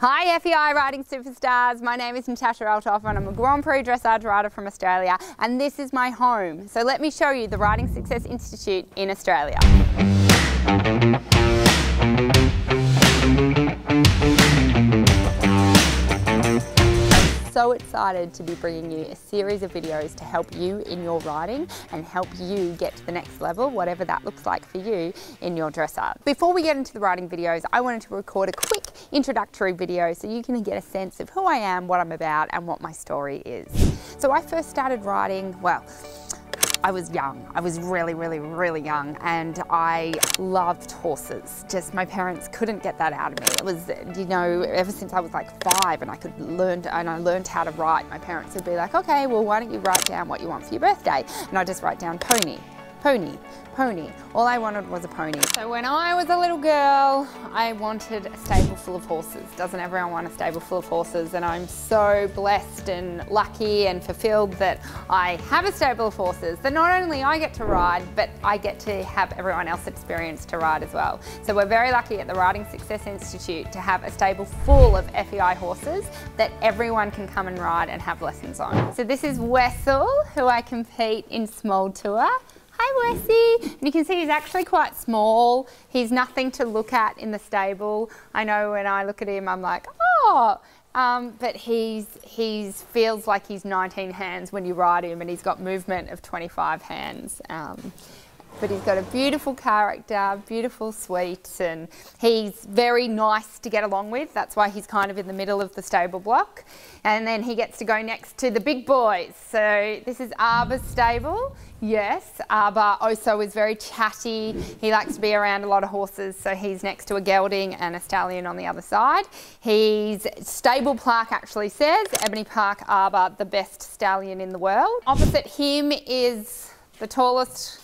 Hi FEI riding superstars, my name is Natasha Althoff and I'm a Grand Prix dressage rider from Australia and this is my home. So let me show you the Riding Success Institute in Australia. So excited to be bringing you a series of videos to help you in your riding and help you get to the next level, whatever that looks like for you in your dressage. Before we get into the riding videos, I wanted to record a quick introductory video so you can get a sense of who I am, what I'm about and what my story is. So I first started riding, well, I was young. I was really, really, really young and I loved horses. Just my parents couldn't get that out of me. It was, you know, ever since I was like five and I could learn to, and I learned how to write, my parents would be like, okay, well, why don't you write down what you want for your birthday? And I'd just write down pony pony, pony. All I wanted was a pony. So when I was a little girl, I wanted a stable full of horses. Doesn't everyone want a stable full of horses? And I'm so blessed and lucky and fulfilled that I have a stable of horses that not only I get to ride, but I get to have everyone else experience to ride as well. So we're very lucky at the Riding Success Institute to have a stable full of FEI horses that everyone can come and ride and have lessons on. So this is Wessel, who I compete in small tour. Hi Wessie! And you can see he's actually quite small. He's nothing to look at in the stable. I know when I look at him I'm like, oh! Um, but he's he's feels like he's 19 hands when you ride him and he's got movement of 25 hands. Um, but he's got a beautiful character, beautiful, sweet, and he's very nice to get along with. That's why he's kind of in the middle of the stable block. And then he gets to go next to the big boys. So this is Arba's stable. Yes, Arba also is very chatty. He likes to be around a lot of horses, so he's next to a gelding and a stallion on the other side. His stable plaque actually says Ebony Park Arba, the best stallion in the world. Opposite him is the tallest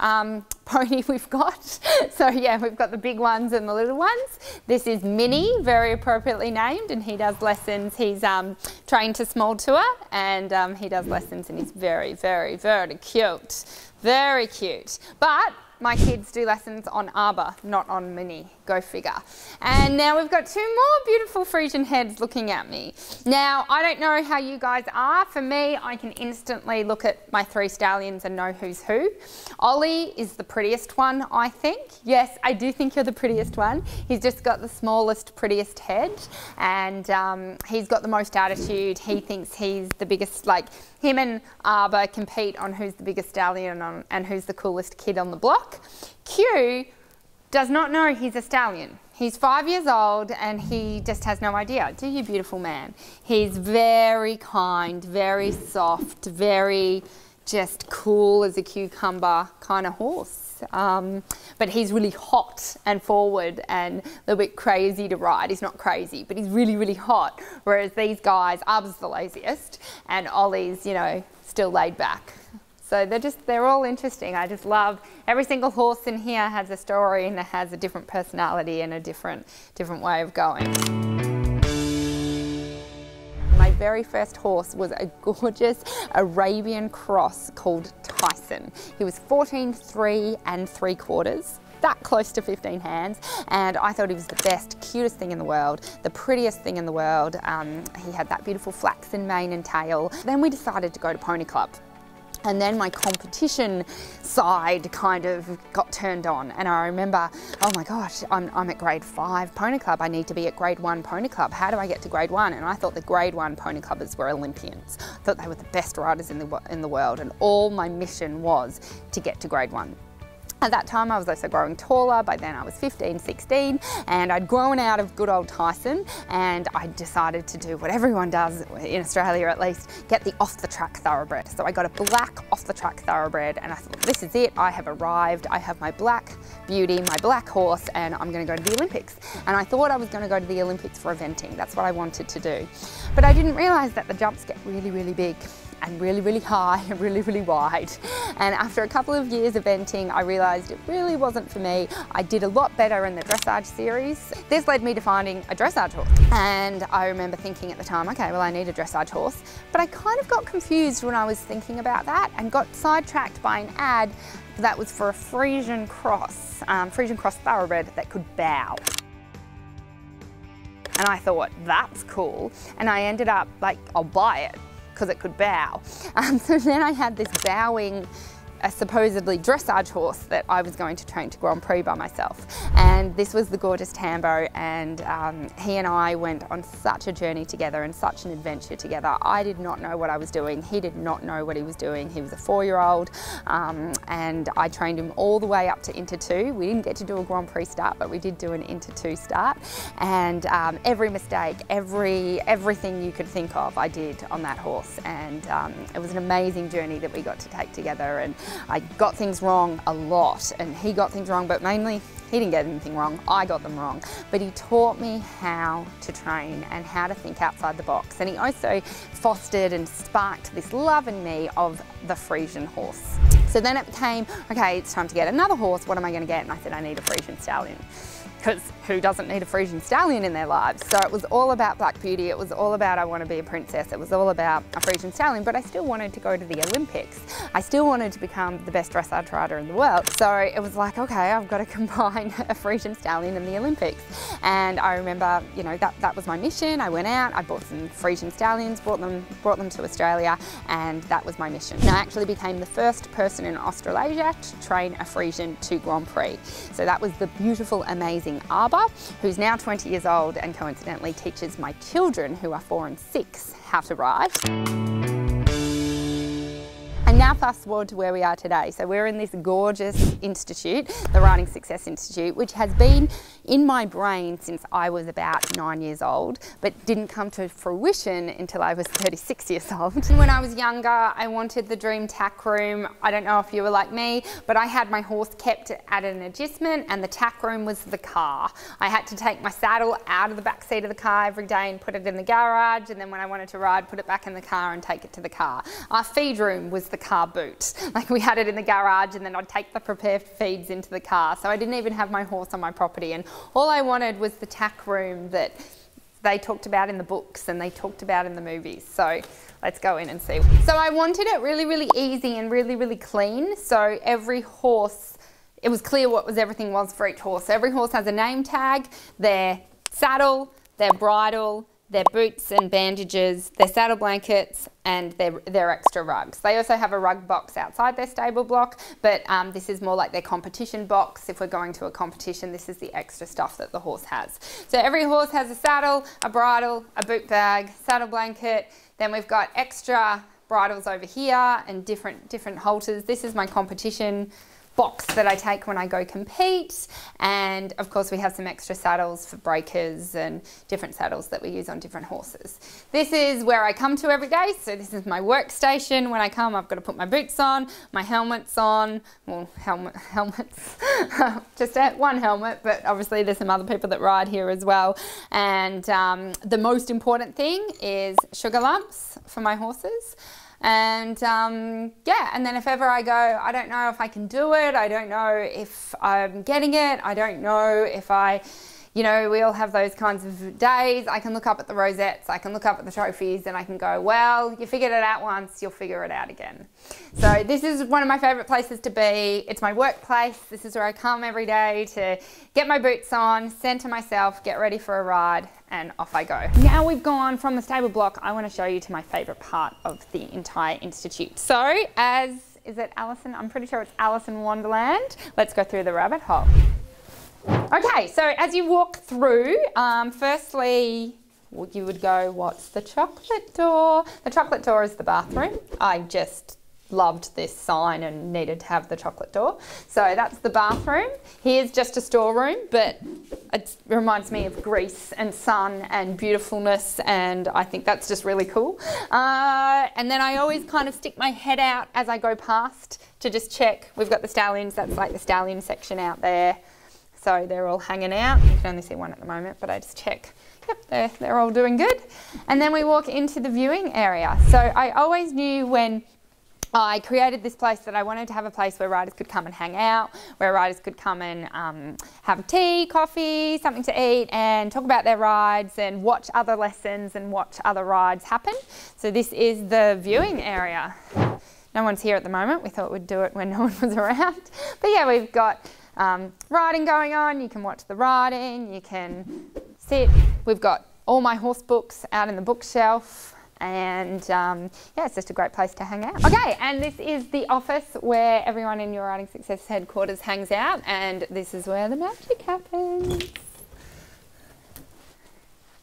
um, pony we've got. so yeah, we've got the big ones and the little ones. This is Minnie, very appropriately named, and he does lessons. He's um, trained to small tour, and um, he does lessons, and he's very, very, very cute. Very cute. But my kids do lessons on Arba, not on Minnie. Go figure. And now we've got two more beautiful Friesian heads looking at me. Now, I don't know how you guys are. For me, I can instantly look at my three stallions and know who's who. Ollie is the prettiest one, I think. Yes, I do think you're the prettiest one. He's just got the smallest, prettiest head. And um, he's got the most attitude. He thinks he's the biggest, like, him and Arba compete on who's the biggest stallion on, and who's the coolest kid on the block. Q does not know he's a stallion. He's five years old and he just has no idea. Do you, beautiful man? He's very kind, very soft, very just cool as a cucumber kind of horse. Um, but he's really hot and forward and a little bit crazy to ride. He's not crazy, but he's really, really hot. Whereas these guys, Arb's the laziest and Ollie's, you know, still laid back. So they're just, they're all interesting. I just love, every single horse in here has a story and it has a different personality and a different, different way of going. My very first horse was a gorgeous Arabian cross called Tyson. He was 14, 3 and 3 quarters that close to 15 hands and I thought he was the best, cutest thing in the world, the prettiest thing in the world. Um, he had that beautiful flaxen mane and tail. Then we decided to go to Pony Club and then my competition side kind of got turned on and I remember, oh my gosh, I'm, I'm at grade five pony club. I need to be at grade one pony club. How do I get to grade one? And I thought the grade one pony clubbers were Olympians. I thought they were the best riders in the, in the world and all my mission was to get to grade one. At that time I was also growing taller, by then I was 15, 16 and I'd grown out of good old Tyson and I decided to do what everyone does, in Australia at least, get the off the track thoroughbred. So I got a black off the track thoroughbred and I thought this is it, I have arrived, I have my black beauty, my black horse and I'm going to go to the Olympics. And I thought I was going to go to the Olympics for eventing, that's what I wanted to do. But I didn't realise that the jumps get really, really big and really, really high and really, really wide. And after a couple of years eventing, I realised it really wasn't for me. I did a lot better in the dressage series. This led me to finding a dressage horse. And I remember thinking at the time, okay, well, I need a dressage horse. But I kind of got confused when I was thinking about that and got sidetracked by an ad that was for a Friesian cross, um, Friesian cross thoroughbred that could bow. And I thought, that's cool. And I ended up like, I'll buy it because it could bow. Um, so then I had this bowing a supposedly dressage horse that I was going to train to Grand Prix by myself. And this was the gorgeous Tambo and um, he and I went on such a journey together and such an adventure together. I did not know what I was doing. He did not know what he was doing. He was a four-year-old um, and I trained him all the way up to Inter 2. We didn't get to do a Grand Prix start, but we did do an Inter 2 start. And um, every mistake, every everything you could think of, I did on that horse. And um, it was an amazing journey that we got to take together. And I got things wrong a lot and he got things wrong, but mainly he didn't get anything wrong, I got them wrong. But he taught me how to train and how to think outside the box. And he also fostered and sparked this love in me of the Friesian horse. So then it became, okay, it's time to get another horse. What am I gonna get? And I said, I need a Friesian stallion because who doesn't need a Friesian stallion in their lives? So it was all about Black Beauty. It was all about I want to be a princess. It was all about a Friesian stallion, but I still wanted to go to the Olympics. I still wanted to become the best dressage rider in the world. So it was like, okay, I've got to combine a Friesian stallion and the Olympics. And I remember, you know, that, that was my mission. I went out, I bought some Friesian stallions, brought them, brought them to Australia, and that was my mission. And I actually became the first person in Australasia to train a Friesian to Grand Prix. So that was the beautiful, amazing Arba, who's now 20 years old and coincidentally teaches my children, who are four and six, how to ride. Now fast forward to where we are today. So we're in this gorgeous institute, the Riding Success Institute, which has been in my brain since I was about nine years old, but didn't come to fruition until I was 36 years old. When I was younger, I wanted the dream tack room. I don't know if you were like me, but I had my horse kept at an agistment and the tack room was the car. I had to take my saddle out of the back seat of the car every day and put it in the garage, and then when I wanted to ride, put it back in the car and take it to the car. Our feed room was the car boot. Like we had it in the garage and then I'd take the prepared feeds into the car. So I didn't even have my horse on my property. And all I wanted was the tack room that they talked about in the books and they talked about in the movies. So let's go in and see. So I wanted it really, really easy and really, really clean. So every horse, it was clear what was everything was for each horse. Every horse has a name tag, their saddle, their bridle, their boots and bandages, their saddle blankets, and their, their extra rugs. They also have a rug box outside their stable block, but um, this is more like their competition box. If we're going to a competition, this is the extra stuff that the horse has. So every horse has a saddle, a bridle, a boot bag, saddle blanket. Then we've got extra bridles over here and different, different halters. This is my competition box that I take when I go compete. And of course we have some extra saddles for breakers and different saddles that we use on different horses. This is where I come to every day. So this is my workstation. When I come, I've got to put my boots on, my helmets on, well, helmet, helmets, just one helmet, but obviously there's some other people that ride here as well. And um, the most important thing is sugar lumps for my horses. And um, yeah, and then if ever I go, I don't know if I can do it, I don't know if I'm getting it, I don't know if I you know, we all have those kinds of days. I can look up at the rosettes, I can look up at the trophies, and I can go, well, you figured it out once, you'll figure it out again. So, this is one of my favourite places to be. It's my workplace. This is where I come every day to get my boots on, center myself, get ready for a ride, and off I go. Now we've gone from the stable block, I want to show you to my favourite part of the entire institute. So, as is it Alison? I'm pretty sure it's Alice in Wonderland. Let's go through the rabbit hole. Okay, so as you walk through, um, firstly, you would go, what's the chocolate door? The chocolate door is the bathroom. I just loved this sign and needed to have the chocolate door. So that's the bathroom. Here's just a storeroom, but it reminds me of Greece and sun and beautifulness, and I think that's just really cool. Uh, and then I always kind of stick my head out as I go past to just check. We've got the stallions, that's like the stallion section out there. So they're all hanging out. You can only see one at the moment, but I just check. Yep, they're, they're all doing good. And then we walk into the viewing area. So I always knew when I created this place that I wanted to have a place where riders could come and hang out, where riders could come and um, have tea, coffee, something to eat, and talk about their rides and watch other lessons and watch other rides happen. So this is the viewing area. No one's here at the moment. We thought we'd do it when no one was around. But yeah, we've got um, riding going on. You can watch the riding. You can sit. We've got all my horse books out in the bookshelf and um, yeah, it's just a great place to hang out. Okay, and this is the office where everyone in Your Riding Success headquarters hangs out, and this is where the magic happens.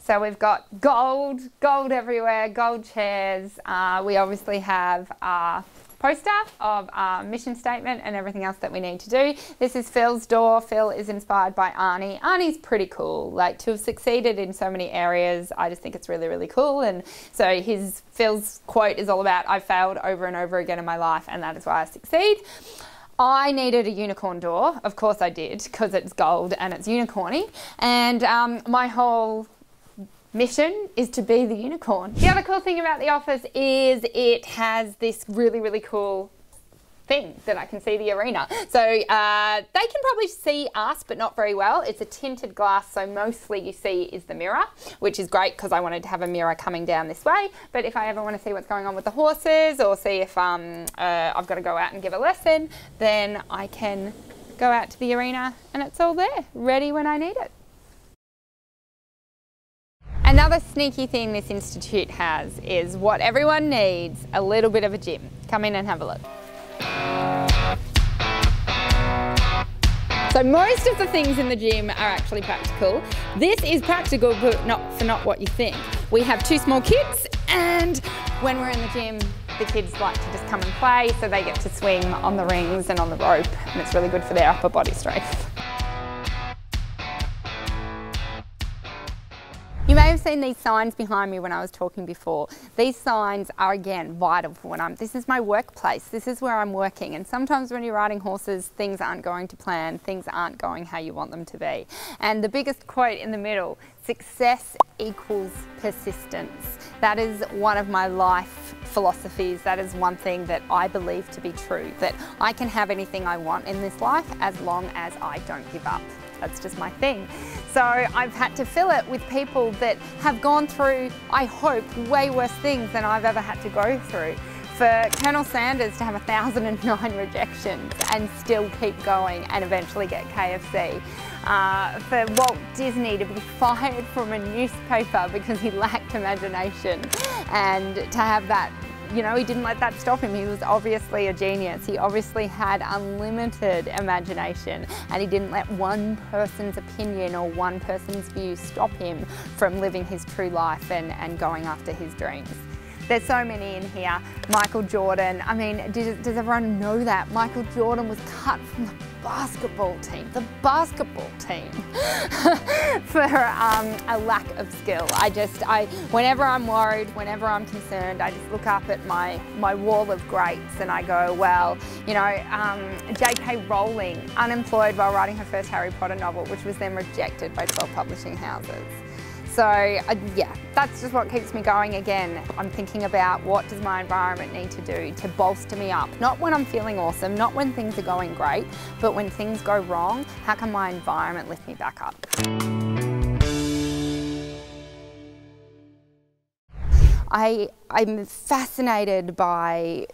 So we've got gold, gold everywhere, gold chairs. Uh, we obviously have our poster of our mission statement and everything else that we need to do. This is Phil's door. Phil is inspired by Arnie. Arnie's pretty cool. Like to have succeeded in so many areas, I just think it's really, really cool. And so his Phil's quote is all about I failed over and over again in my life, and that is why I succeed. I needed a unicorn door. Of course I did, because it's gold and it's unicorny. And um, my whole mission is to be the unicorn. The other cool thing about the office is it has this really, really cool thing that I can see the arena. So uh, they can probably see us, but not very well. It's a tinted glass, so mostly you see is the mirror, which is great because I wanted to have a mirror coming down this way. But if I ever want to see what's going on with the horses or see if um, uh, I've got to go out and give a lesson, then I can go out to the arena and it's all there, ready when I need it. Another sneaky thing this institute has is what everyone needs, a little bit of a gym. Come in and have a look. So most of the things in the gym are actually practical. This is practical, but not for not what you think. We have two small kids, and when we're in the gym, the kids like to just come and play, so they get to swing on the rings and on the rope, and it's really good for their upper body strength. Seen these signs behind me when I was talking before. These signs are again vital for when I'm, this is my workplace, this is where I'm working and sometimes when you're riding horses things aren't going to plan, things aren't going how you want them to be. And the biggest quote in the middle, success equals persistence. That is one of my life philosophies. That is one thing that I believe to be true, that I can have anything I want in this life as long as I don't give up. That's just my thing. So I've had to fill it with people that have gone through, I hope, way worse things than I've ever had to go through. For Colonel Sanders to have 1,009 rejections and still keep going and eventually get KFC. Uh, for Walt Disney to be fired from a newspaper because he lacked imagination and to have that you know, he didn't let that stop him. He was obviously a genius. He obviously had unlimited imagination and he didn't let one person's opinion or one person's view stop him from living his true life and, and going after his dreams. There's so many in here. Michael Jordan, I mean, does, does everyone know that? Michael Jordan was cut from the basketball team, the basketball team, for um, a lack of skill. I just, I, whenever I'm worried, whenever I'm concerned, I just look up at my, my wall of greats and I go, well, you know, um, J.K. Rowling, unemployed while writing her first Harry Potter novel, which was then rejected by 12 publishing houses. So uh, yeah, that's just what keeps me going again. I'm thinking about what does my environment need to do to bolster me up. Not when I'm feeling awesome, not when things are going great, but when things go wrong, how can my environment lift me back up? I, I'm fascinated by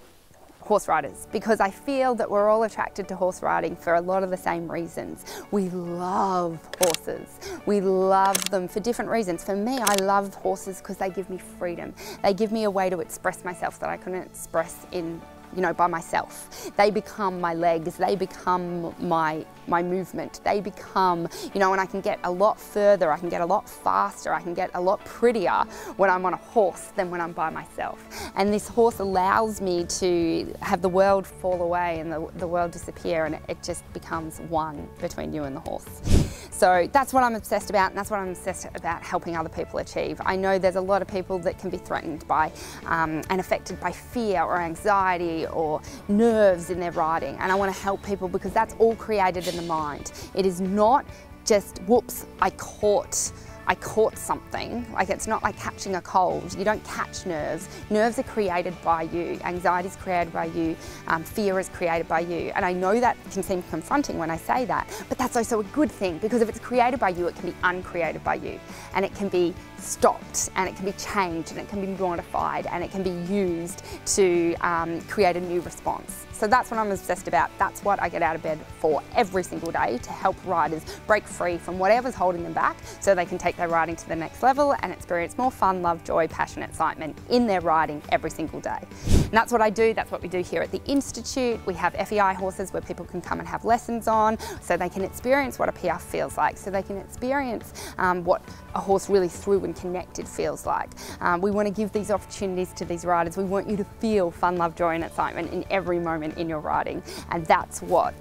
horse riders because I feel that we're all attracted to horse riding for a lot of the same reasons. We love horses. We love them for different reasons. For me, I love horses because they give me freedom. They give me a way to express myself that I couldn't express in you know, by myself. They become my legs, they become my my movement. They become, you know, and I can get a lot further, I can get a lot faster, I can get a lot prettier when I'm on a horse than when I'm by myself. And this horse allows me to have the world fall away and the, the world disappear and it, it just becomes one between you and the horse. So that's what I'm obsessed about and that's what I'm obsessed about helping other people achieve. I know there's a lot of people that can be threatened by um, and affected by fear or anxiety or nerves in their riding. And I want to help people because that's all created in the mind. It is not just, whoops, I caught I caught something. Like it's not like catching a cold. You don't catch nerves. Nerves are created by you. Anxiety is created by you. Um, fear is created by you. And I know that can seem confronting when I say that, but that's also a good thing because if it's created by you, it can be uncreated by you. And it can be stopped and it can be changed and it can be modified and it can be used to um, create a new response. So that's what I'm obsessed about. That's what I get out of bed for every single day to help riders break free from whatever's holding them back so they can take their riding to the next level and experience more fun, love, joy, passion, excitement in their riding every single day. And that's what I do. That's what we do here at the Institute. We have FEI horses where people can come and have lessons on so they can experience what a PR feels like, so they can experience um, what a horse really through and connected feels like. Um, we want to give these opportunities to these riders. We want you to feel fun, love, joy and excitement in every moment in your riding. And that's what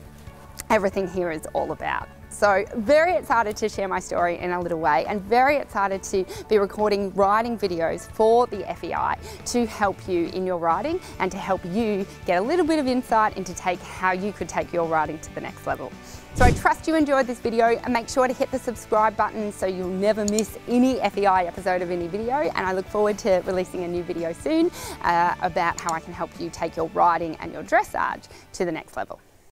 everything here is all about. So very excited to share my story in a little way and very excited to be recording riding videos for the FEI to help you in your riding and to help you get a little bit of insight into take how you could take your riding to the next level. So I trust you enjoyed this video and make sure to hit the subscribe button so you'll never miss any FEI episode of any video and I look forward to releasing a new video soon uh, about how I can help you take your riding and your dressage to the next level.